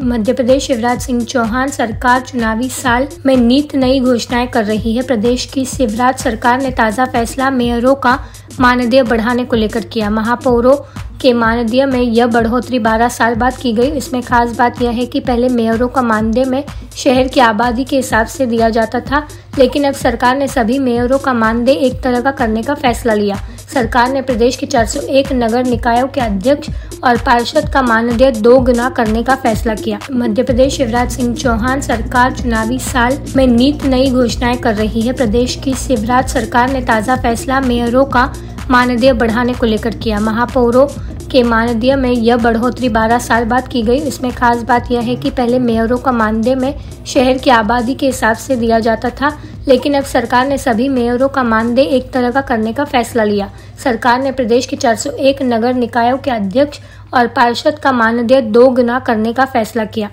मध्य प्रदेश शिवराज सिंह चौहान सरकार चुनावी साल में नीत नई घोषणाएँ कर रही है। प्रदेश की शिवराज सरकार ने ताज़ा फैसला मेयरों का मानदेय बढ़ाने को लेकर किया। महापौरों के मानदेय में यह बढ़ोतरी 12 साल बाद की गई। इसमें खास बात यह है कि पहले मेयरों का मानदेय में शहर की आबादी के हिसाब से दिया जाता था, लेकिन अब सरकार ने सभी मेयरों का मानदेय एक तरह का करने का फैसला लिया। सरकार ने प्रदेश के 401 नगर निकायों के अध्यक्ष और पार्षद का मानदेय दो गुना करने का फैसला किया। मध्य प्रदेश शिवराज सिंह चौहान सरकार चुनावी साल में नीत नई घोषणाएँ कर रही है। प्रदेश की शिवराज सरकार ने ताज़ा फैसला मेयरों का मानदेय बढ़ाने को लेकर किया। महापौरों के मानदेय में यह बढ़ोतरी 12 साल बाद की गई। इसमें खास बात यह है कि पहले मेयरों का मानदेय में शहर की आबादी के हिसाब से दिया जाता था। लेकिन अब सरकार ने सभी मेयरों का मानदेय एक तरह का करने का फैसला लिया। सरकार ने प्रदेश के 401 नगर निकायों के अध्यक्ष और पार्षद का मानदेय दो गुना करने का फैसला किया।